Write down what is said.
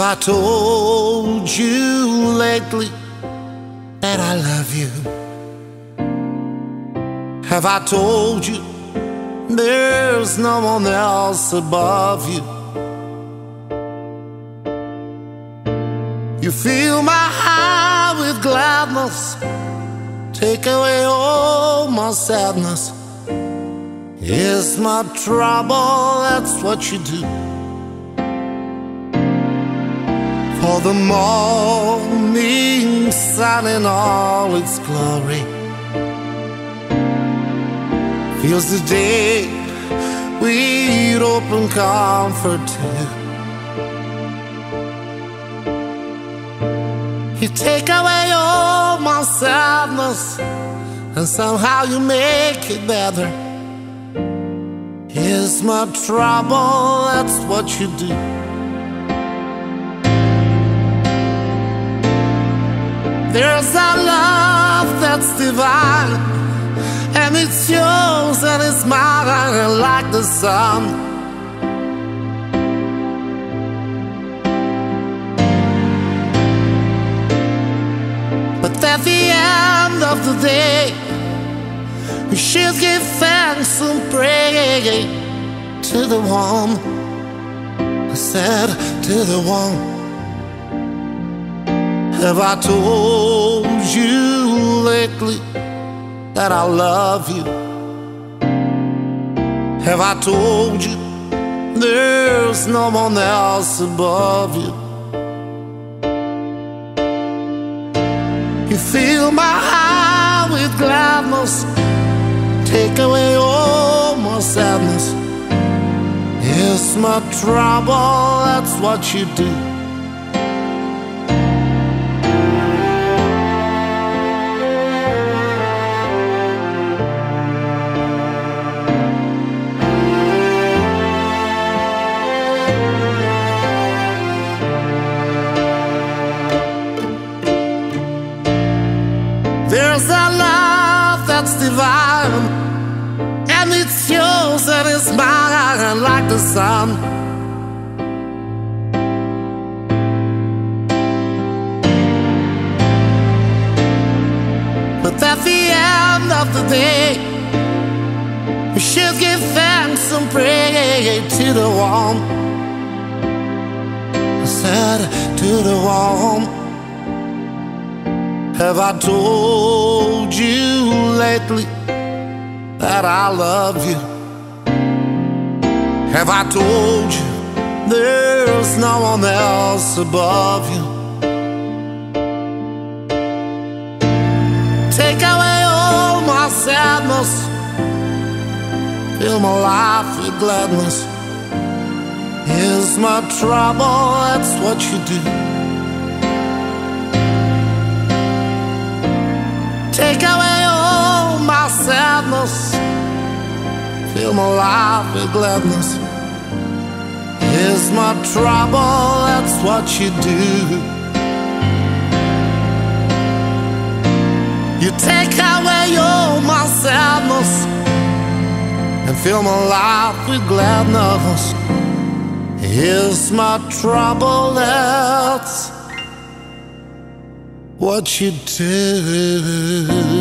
Have I told you lately that I love you? Have I told you there's no one else above you? You fill my heart with gladness, take away all my sadness. It's my trouble, that's what you do. For the morning sun in all its glory feels the day with open comfort. You take away all my sadness, and somehow you make it better. Here's my trouble, that's what you do. There's a love that's divine, and it's yours and it's mine, and like the sun. Should give thanks and pray to the one. I said, to the one. Have I told you lately that I love you? Have I told you there's no one else above you? You fill my heart with gladness, take away all my sadness. It's my trouble, that's what you do. There's a love that's divine, yours and it's like the sun. But at the end of the day, we should give thanks and pray to the one. I said, to the one. Have I told you lately that I love you? Have I told you there's no one else above you? Take away all my sadness, fill my life with gladness. Here's my trouble, that's what you do. Take away fill my life with gladness. Here's my trouble, that's what you do. You take away all my sadness and fill my life with gladness. Here's my trouble, that's what you do.